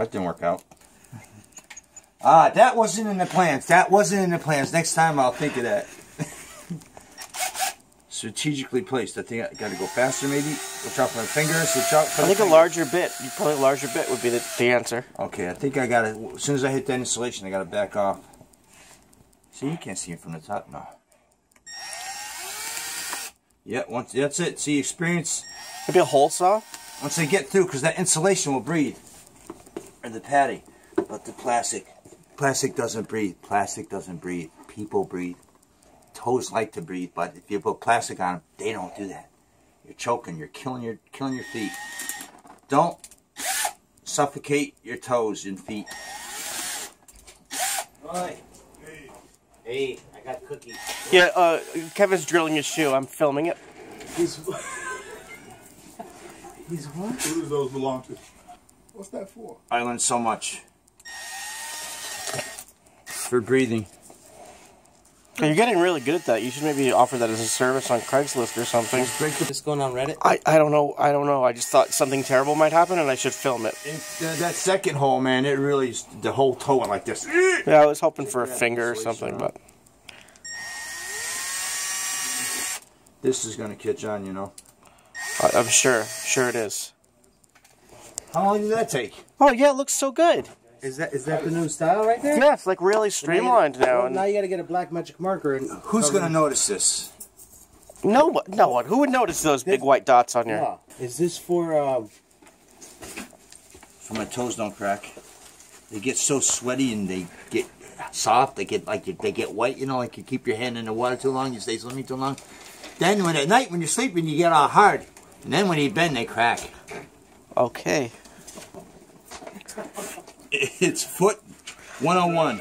That didn't work out. Ah, that wasn't in the plans. That wasn't in the plans. Next time I'll think of that. Strategically placed. I think I got to go faster maybe. Watch out for my fingers. Watch out for I think a larger bit. You probably a larger bit would be the, the answer. Okay, I think I got to, as soon as I hit that installation, I got to back off. See, you can't see it from the top. No. Yeah, once that's it. See, experience. Maybe a hole saw. Once they get through, because that insulation will breathe. Or the patty. But the plastic. Plastic doesn't breathe. Plastic doesn't breathe. People breathe. Toes like to breathe, but if you put plastic on them, they don't do that. You're choking. You're killing your killing your feet. Don't suffocate your toes and feet. Oi. Hey, I got cookies. Yeah, uh, Kevin's drilling his shoe. I'm filming it. He's, He's what? who does those belong to? What's that for? I learned so much. For breathing. You're getting really good at that. You should maybe offer that as a service on Craigslist or something. Break the This going on Reddit? I, I don't know. I don't know. I just thought something terrible might happen and I should film it. If, uh, that second hole, man, it really the whole toe went like this. Yeah, I was hoping for a finger or something, but This is gonna catch on, you know. I, I'm sure. Sure it is. How long did that take? Oh yeah, it looks so good. Is that is that the new style right there? Yeah, it's like really streamlined now. Well, And now you got to get a black magic marker and Who's gonna notice this? no one, no one. Who would notice those big white dots on your? Yeah. Is this for? Uh, So my toes don't crack. They get so sweaty and they get soft. They get like they get white. You know, like you keep your hand in the water too long, you stay swimming too long. Then when at night when you're sleeping, you get all hard. And then when you bend, they crack. Okay. It's foot 101.